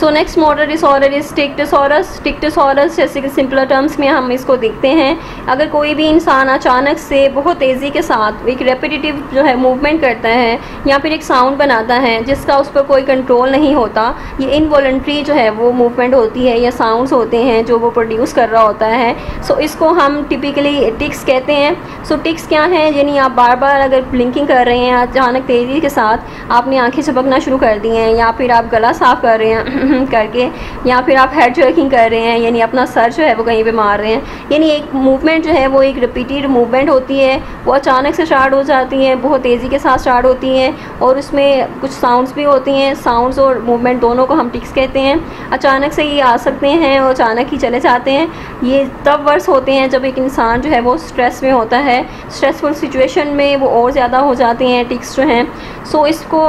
So next model disorder is टिक्टोसॉरस टिक्टोसॉरस जैसे कि सिंपलर टर्म्स में हम इसको देखते हैं। अगर कोई भी इंसान अचानक से बहुत तेज़ी के साथ एक रेपिटेटिव जो है मूवमेंट करता है या फिर एक साउंड बनाता है जिसका उस पर कोई कंट्रोल नहीं होता ये इनवॉल्ट्री जो है वो मूवमेंट होती है या साउंड्स होते हैं जो वो प्रोड्यूस कर रहा होता है। सो so, इसको हम टिपिकली टिक्स कहते हैं। सो so, टिक्स क्या है? यानी आप बार बार अगर ब्लिंकिंग कर रहे हैं अचानक तेज़ी के साथ आपने आँखें झपकना शुरू कर दी हैं या फिर आप गला साफ़ कर रहे हैं करके, या फिर आप हेड जर्किंग कर रहे हैं, यानी अपना सर जो है वो कहीं पे मार रहे हैं। यानी एक मूवमेंट जो है वो एक रिपीटेड मूवमेंट होती है, वो अचानक से स्टार्ट हो जाती हैं, बहुत तेज़ी के साथ स्टार्ट होती हैं, और उसमें कुछ साउंड्स भी होती हैं। साउंड्स और मूवमेंट दोनों को हम टिक्स कहते हैं। अचानक से ये आ सकते हैं और अचानक ही चले जाते हैं। ये तब वर्ष होते हैं जब एक इंसान जो है वो स्ट्रेस में होता है। स्ट्रेसफुल सिचुएशन में वो और ज़्यादा हो जाते हैं टिक्स जो हैं। सो इसको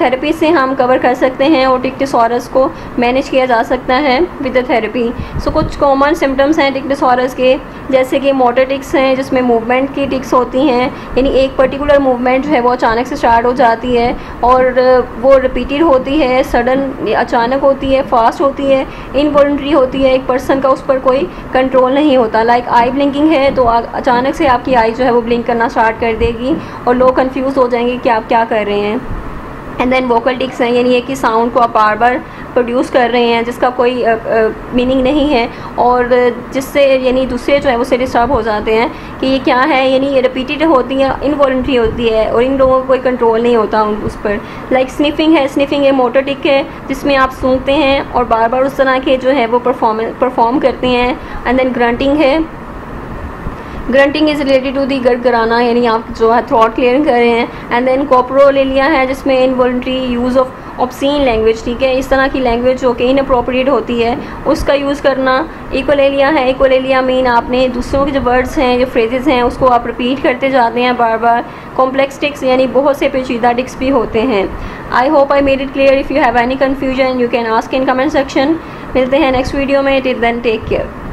थेरेपी से हम कवर कर सकते हैं और टिक डिसऑर्डर्स को मैनेज किया जा सकता है विद थेरेपी सो कुछ कॉमन सिम्टम्स हैं टिक डिसऑर्डर्स के, जैसे कि मोटर टिक्स हैं, जिसमें मूवमेंट की टिक्स होती हैं, यानी एक पर्टिकुलर मूवमेंट जो है वो अचानक से स्टार्ट हो जाती है और वो रिपीटेड होती है सडन अचानक होती है फास्ट होती है इनवॉल्ट्री होती है, एक पर्सन का उस पर कोई कंट्रोल नहीं होता. लाइक आई ब्लिंकिंग है तो अचानक से आपकी आई जो है वो ब्लिंक करना स्टार्ट कर देगी और लोग कन्फ्यूज़ हो जाएँगे कि आप क्या कर रहे हैं. एंड देन वोकल टिक्स हैं, यानी ये कि साउंड को आप बार बार प्रोड्यूस कर रहे हैं, जिसका कोई मीनिंग नहीं है और जिससे यानी दूसरे जो है वो से डिस्टर्ब हो जाते हैं कि ये क्या है, यानी ये रिपीटेड होती है इनवॉल्ट्री होती है और इन लोगों को कोई कंट्रोल नहीं होता उस पर। लाइक स्निफिंग है स्निफिंग है मोटर टिक है, जिसमें आप सूंघते हैं और बार बार उस तरह के जो है वो परफॉर्म करते हैं। एंड देन ग्रंटिंग है grunting is related to the गड़गड़ाना यानी आप जो है थ्रॉट क्लियर कर रहे हैं एंड देन कॉपरो ले लिया है जिसमें involuntary use of obscene language ठीक है इस तरह की लैंग्वेज जो कि इनअप्रोप्रिएट होती है उसका यूज़ करना इक्वल ले लिया है इक्वल ले लिया मीन आपने दूसरों के जो वर्ड्स हैं जो फ्रेजेस हैं उसको आप रिपीट करते जाते हैं बार बार कॉम्प्लेक्स टिक्स यानी बहुत से पेचीदा टिक्स भी होते हैं I hope I made it clear if you have any confusion you can ask in comment section मिलते हैं नेक्स्ट वीडियो में टिल देन टेक केयर